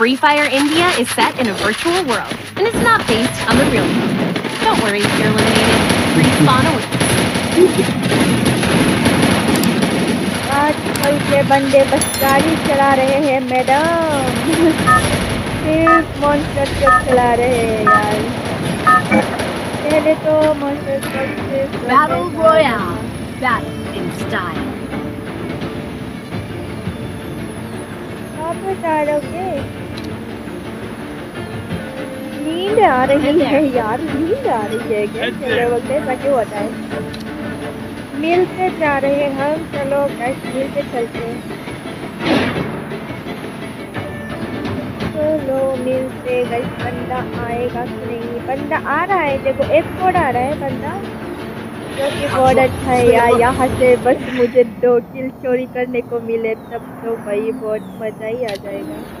Free Fire India is set in a virtual world and is not based on the real world. Don't worry if you're eliminated. Respawn awaits. आजकल के बंदे बस गाड़ी चला रहे हैं मैडम सिर्फ मॉन्स्टर ट्रक चला रहे हैं यार पहले तो मॉन्स्टर ट्रक से Battle Royale. Battle in style. वापस आ रहोगे नींद आ रही है यार नींद आ रही है क्या? चले वक्त ऐसा क्यों होता है मिलते जा रहे हैं हम। चलो गैस मिल मिलते चलते हैं। चलो मिलते। गैस बंदा आएगा कि नहीं? बंदा आ रहा है। देखो एक कोड आ रहा है बंदा। जो कि बहुत अच्छा है यार। यहाँ से बस मुझे दो किल चोरी करने को मिले तब तो भाई बहुत मज़ा ही आ जाएगा।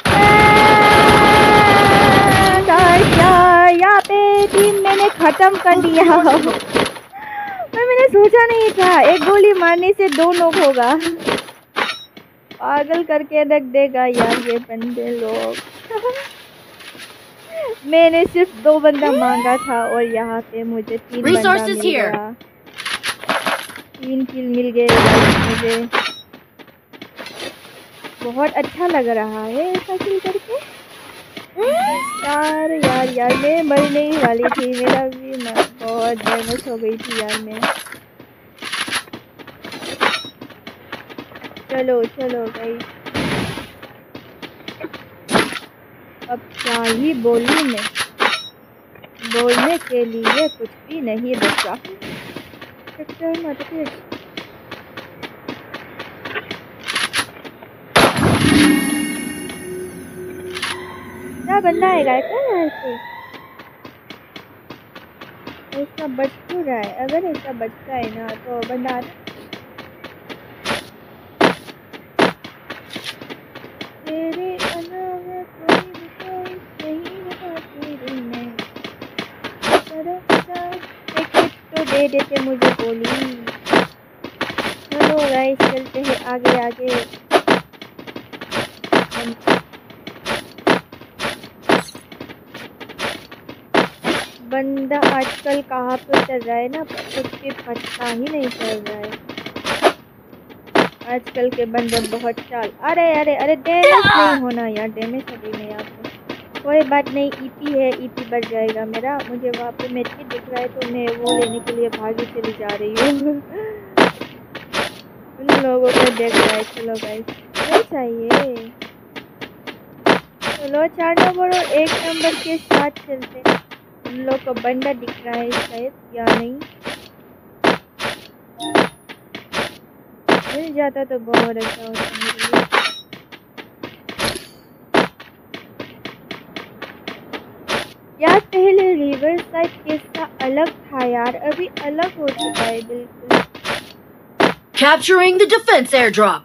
खत्म कर दिया। मैं मैंने सोचा नहीं था। एक गोली मारने से दो नोक होगा। पागल करके रख देगा यार ये बंदे लोग। मैंने सिर्फ़ दो बंदा मांगा था और यहाँ पे मुझे तीन बंदा मिल गया। तीन किल मिल गए मुझे। बहुत अच्छा लग रहा है ऐसा किल करके। यार यार यार, मैं मरने ही वाली थी, मेरा भी म- बहुत डैमेज हो गई थी यार मैं। चलो चलो भाई। अब क्या ही बोलूँ मैं? बोलने के लिए कुछ भी नहीं बचा। क्या बंदा आएगा क्या यहाँ से ऐसा? बच क्यों रहा है, अगर ऐसा बचता है ना तो बंदा तेरे कोई नहीं है तो दे देते मुझे गोली चलो गाइस चलते हैं आगे आगे। बंदा आजकल कहाँ पे चल रहा है ना कुछ भी पता ही नहीं चल रहा है। आजकल के बंदे बहुत चाल। अरे अरे अरे डैमेज नहीं होना यार डैमेज अभी नहीं आपको कोई बात नहीं ईपी है ईपी बढ़ जाएगा मेरा। मुझे वहाँ पे मेटकी दिख रहा है तो मैं वो लेने के लिए भागी चली जा रही हूँ। उन लोगों को देख रहा है, चलो गाइस क्या चाहिए? चलो चार नंबर और एक नंबर के साथ चलते हैं। उन लोग का बंदा दिख रहा है शायद या नहीं? मिल जाता तो बहुत अच्छा होता मेरे लिए। यार पहले रिवर साइड किस्सा अलग था यार अभी अलग हो चुका है बिल्कुल। Capturing the defense airdrop.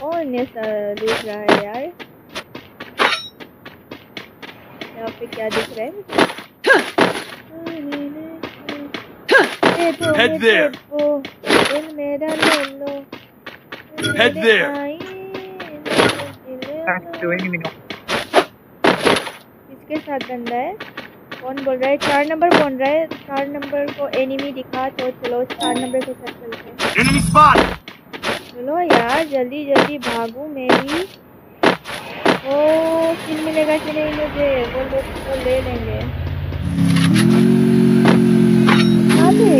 कौन ऐसा दिख रहा है यार? यहाँ पे क्या दिख रहा है? तो, Head there. तो, मेरा दिल Head there. किसके साथ बंदा है? कौन बोल रहा है? चार नंबर बोल रहा है? चार नंबर को एनिमी दिखा तो चलो चार नंबर के साथ चलते हैं। चलो यार जल्दी जल्दी भागू मैं भी ओ किल मिलेगा कि नहीं मुझे, वो लोग तो ले लेंगे।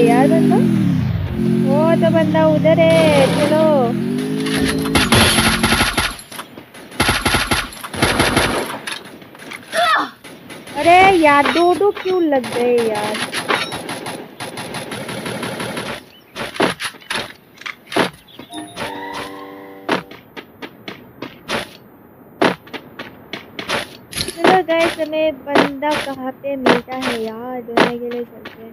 यार बंदा। वो तो बंदा उधर है, चलो। अरे यार दो दो क्यों लग गए यार? में बंदा कहाँ पे मिलता है यार ढूँढने के लिए चलते हैं।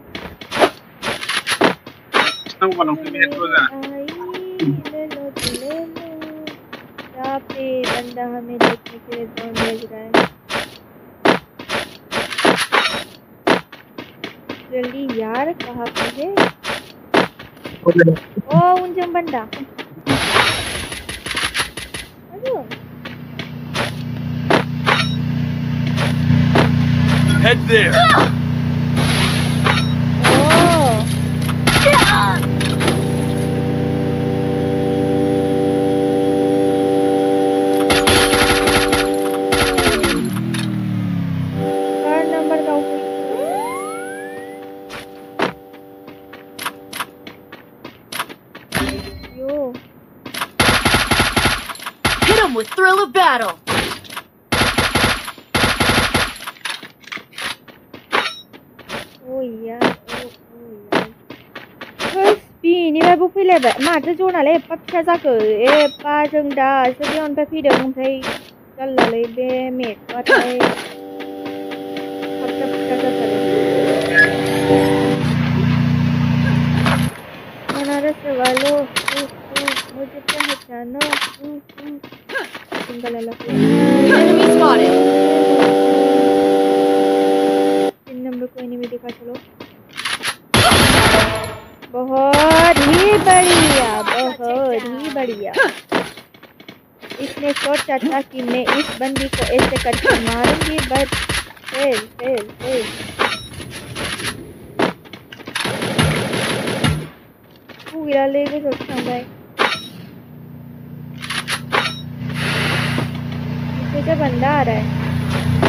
ले लो ले लो यहाँ पे बंदा हमें देखने के लिए ड्रोन भेज रहा है। जल्दी यार कहाँ पे है? ओ उन बंदा। Head there. Hit him with thrill of battle. 니발 부필레베 마트 조나레 빡차사그 에 빠정다 스디온 페피령 페이 잘라레 베메 빠타에 빡 दिखा, चलो। बहुत ही बढ़िया, बहुत ही बढ़िया। इसने सोचा था कि मैं इस बंदी को ऐसे करके मारूँगी बट फेल फेल फेल पूरा ले के सोचता भाई पीछे बंदा आ रहा है।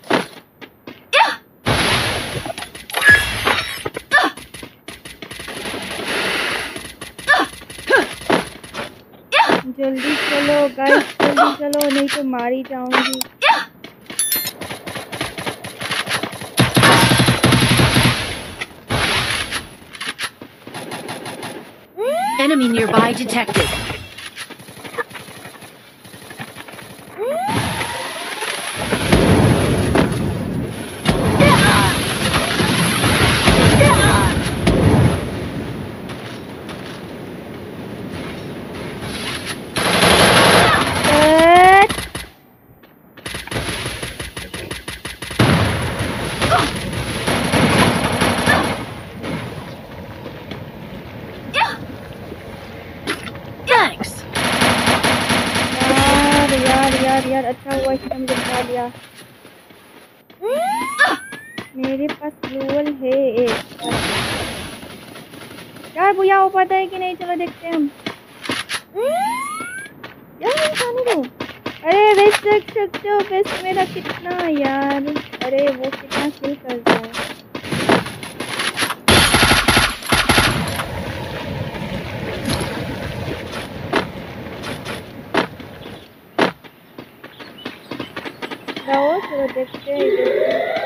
जल्दी चलो गाइस जल्दी चलो नहीं तो मारी जाऊँगी Enemy nearby detected. अच्छा हुआ इसने मुझे बता दिया मेरे पास ग्लूवल है एक यार भैया हो पाता है कि नहीं? चलो देखते हम। यार अरे वेस्ट देख सकते हो वेस्ट मेरा कितना यार। अरे, वो कितना किल करता है। देखते हैं।